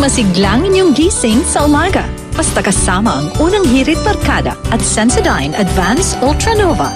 masiglang inyong gising sa umaga. Basta kasama ang unang hirit barkada at Sensodyne Advanced Ultra Nova